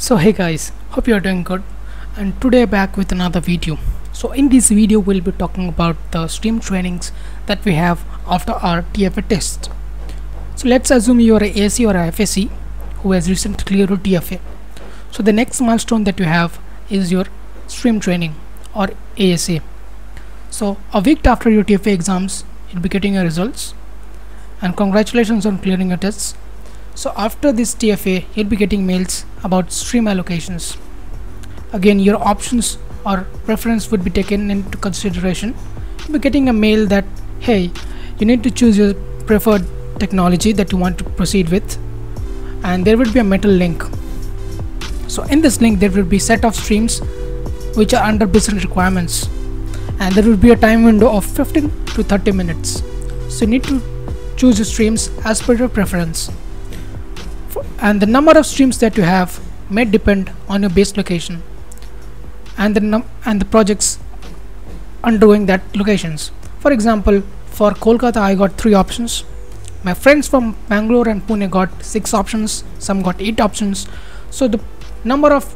so hey guys hope you are doing good. And today back with another video. So in this video we'll be talking about the stream trainings that we have after our TFA test. So let's assume you are a AC or a FSC who has recently cleared TFA so the next milestone that you have is your stream training or ASA so a week after your TFA exams you'll be getting your results. And congratulations on clearing your tests so after this TFA you'll be getting mails about stream allocations. Again your options or preference would be taken into consideration. You'll be getting a mail that hey you need to choose your preferred technology that you want to proceed with. And there will be a Mettl link. So in this link there will be set of streams which are under business requirements. And there will be a time window of 15 to 30 minutes. So you need to choose your streams as per your preference and the number of streams that you have may depend on your base location and the and the projects undergoing that locations. For example for Kolkata I got three options. My friends from Bangalore and Pune got six options. Some got eight options. So the number of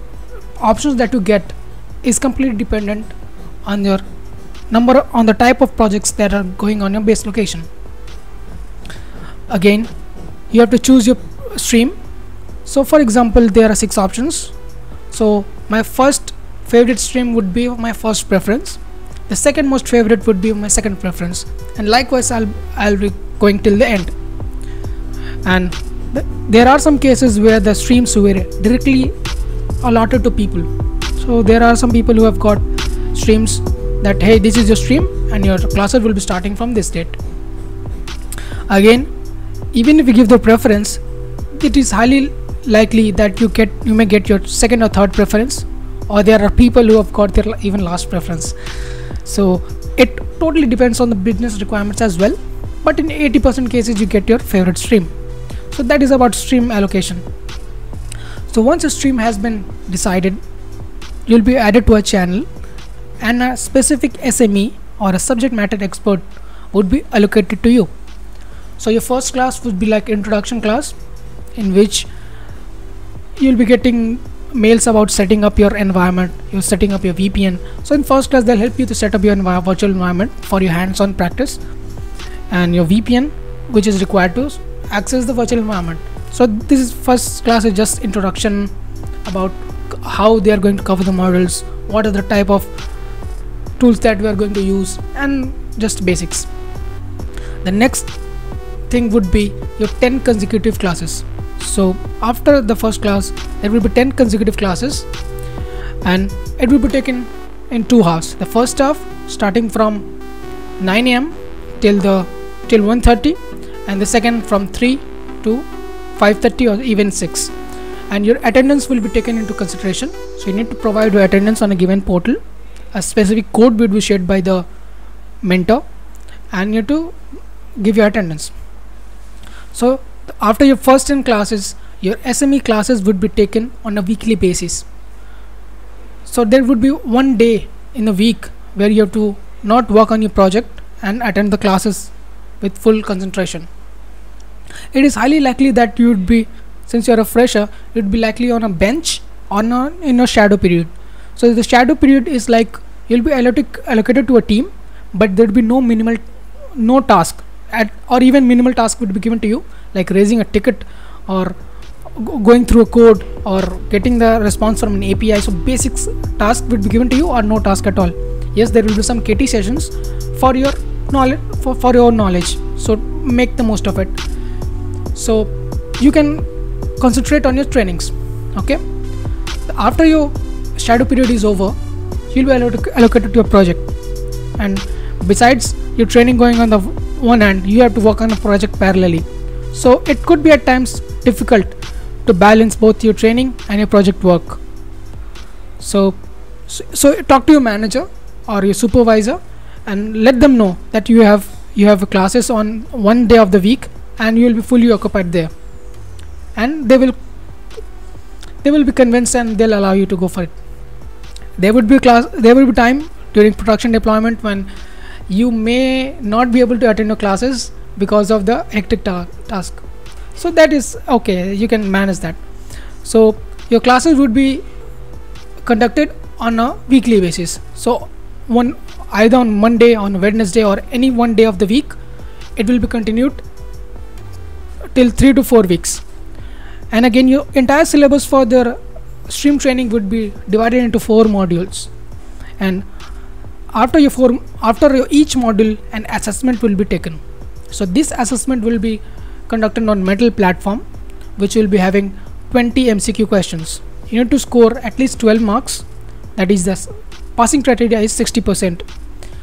options that you get is completely dependent on your number on the type of projects that are going on your base location. Again you have to choose your stream so for example there are six options. So my first favorite stream would be my first preference. The second most favorite would be my second preference. And likewise I'll I'll be going till the end. And th there are some cases where the streams were directly allotted to people. So there are some people who have got streams that hey this is your stream and your classes will be starting from this date. Again even if you give the preference it is highly likely that you get you may get your second or third preference or there are people who have got their even last preference. So it totally depends on the business requirements as well but in 80% cases you get your favorite stream. So that is about stream allocation. So once a stream has been decided you'll be added to a channel and a specific SME or a subject matter expert would be allocated to you. So your first class would be like introduction class in which you'll be getting mails about setting up your environment you're setting up your vpn so in first class they'll help you to set up your virtual environment for your hands-on practice and your vpn which is required to access the virtual environment. So this is first class is just introduction about how they are going to cover the models what are the type of tools that we are going to use and just basics. The next thing would be your 10 consecutive classes so after the first class there will be 10 consecutive classes and it will be taken in two halves. The first half starting from 9 am till the till 1:30 and the second from 3 to 5:30 or even 6 and your attendance will be taken into consideration. So you need to provide your attendance on a given portal. A specific code will be shared by the mentor and you have to give your attendance. So after your first 10 classes your SME classes would be taken on a weekly basis. So there would be one day in a week where you have to not work on your project and attend the classes with full concentration. It is highly likely that you would be since you are a fresher you'd be likely on a bench or not in a shadow period. So the shadow period is like you'll be allocated, to a team but there would be no minimal no task at, or even minimal task would be given to you like raising a ticket or going through a code or getting the response from an API so basics task would be given to you or no task at all. Yes there will be some KT sessions for your knowledge for, for your knowledge. So make the most of it. So you can concentrate on your trainings okay? After your shadow period is over you'll be allocated to a project. And besides your training going on the one hand you have to work on a project parallelly so it could be at times difficult to balance both your training and your project work. So so, so talk to your manager or your supervisor and let them know that you have you have classes on one day of the week and you will be fully occupied there. And they will they will be convinced and they'll allow you to go for it. There would be class there will be time during production deployment when you may not be able to attend your classes because of the hectic ta task. So that is okay you can manage that. So your classes would be conducted on a weekly basis. So one either on monday on wednesday or any one day of the week it will be continued till 3 to 4 weeks. And again your entire syllabus for the stream training would be divided into four modules. And after your form after your each module an assessment will be taken so this assessment will be conducted on Mettl platform which will be having 20 MCQ questions. You need to score at least 12 marks. That is the passing criteria is 60%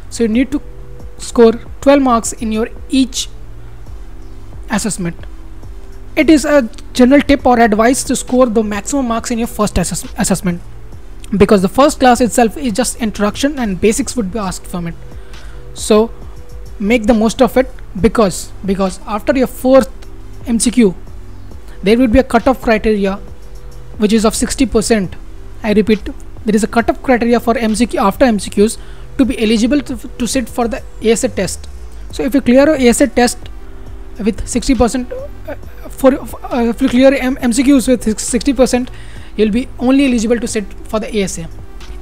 so you need to score 12 marks in your each assessment. It is a general tip or advice to score the maximum marks in your first assess assessment. Because the first class itself is just introduction and basics would be asked from it. So make the most of it because because after your fourth mcq there will be a cutoff criteria which is of 60% i repeat there is a cutoff criteria for mcq after mcqs to be eligible to, to sit for the ASA test. So if you clear a ASA test with 60% uh, for uh, if you clear M MCQs with 60% you'll be only eligible to sit for the ASA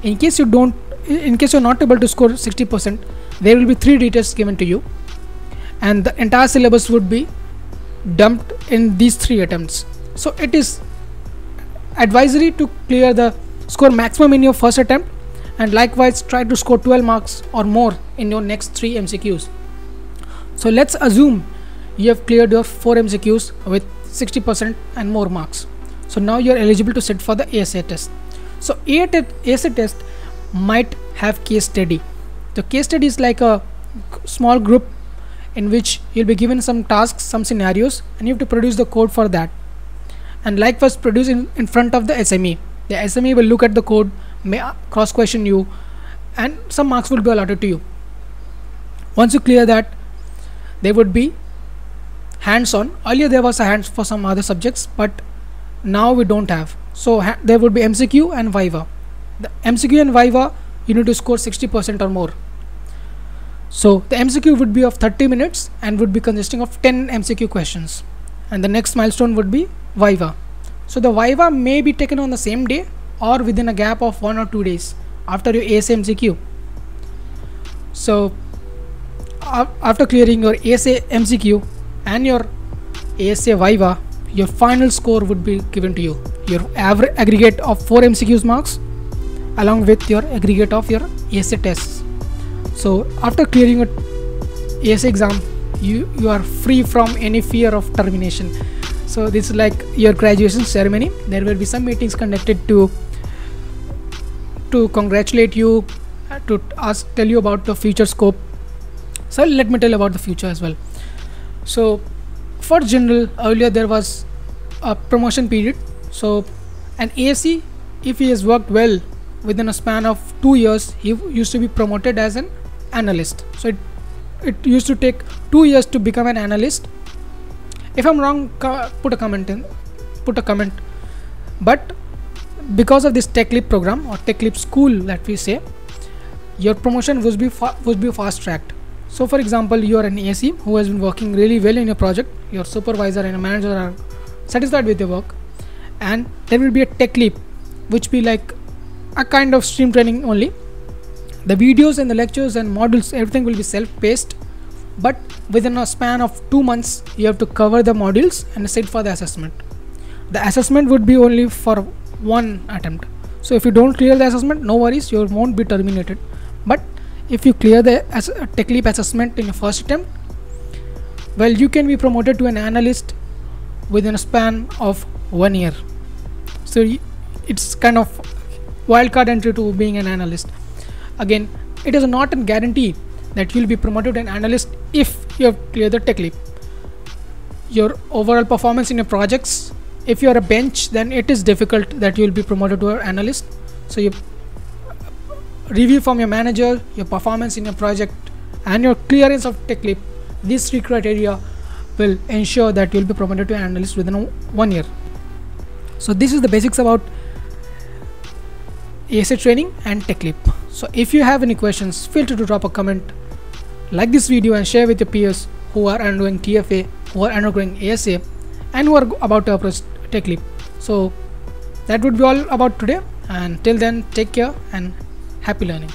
in case you don't in case you're not able to score 60% there will be three retests given to you. And the entire syllabus would be dumped in these three attempts. So it is advisory to clear the score maximum in your first attempt and likewise try to score 12 marks or more in your next three MCQs so let's assume you have cleared your 4 MCQs with 60% and more marks. So now you're eligible to sit for the ASA test. So ASA test might have case study the case study is like a small group in which you'll be given some tasks some scenarios and you have to produce the code for that. And likewise produce in, in front of the SME the SME will look at the code may cross question you and some marks will be allotted to you. Once you clear that there would be hands on earlier there was a hands for some other subjects but now we don't have. So there would be MCQ and Viva. The MCQ and Viva you need to score 60% or more so the MCQ would be of 30 minutes and would be consisting of 10 MCQ questions. And the next milestone would be Viva. So the Viva may be taken on the same day or within a gap of one or two days after your ASA MCQ so after clearing your ASA MCQ and your ASA Viva your final score would be given to you. Your average aggregate of 4 MCQs marks along with your aggregate of your ASA tests so after clearing your ASA exam you you are free from any fear of termination. So this is like your graduation ceremony. There will be some meetings conducted to to congratulate you uh, to ask tell you about the future scope. So let me tell about the future as well. So for general earlier there was a promotion period. So an AC if he has worked well within a span of two years he used to be promoted as an analyst. So it, it used to take two years to become an analyst. If i'm wrong put a comment in put a comment. But because of this TechLeap program or TechLeap school that we say your promotion would be would be fast tracked. So for example you are an AC who has been working really well in your project. Your supervisor and manager are satisfied with your work. And there will be a TechLeap which be like a kind of stream training only the videos and the lectures and modules everything will be self-paced. But within a span of two months you have to cover the modules and sit for the assessment. The assessment would be only for one attempt. So if you don't clear the assessment no worries you won't be terminated. But if you clear the as TechLeap assessment in your first attempt well you can be promoted to an analyst within a span of one year. So it's kind of wildcard entry to being an analyst again it is not a guarantee that you'll be promoted to an analyst if you have cleared the TechLeap your overall performance in your projects if you are a bench then it is difficult that you will be promoted to an analyst. So you review from your manager your performance in your project and your clearance of TechLeap these three criteria will ensure that you will be promoted to an analyst within one year. So this is the basics about ASA training and TechLeap so if you have any questions feel free to drop a comment. Like this video and share with your peers who are undergoing TFA who are undergoing ASA and who are about to approach TechLeap so that would be all about today. And till then take care and happy learning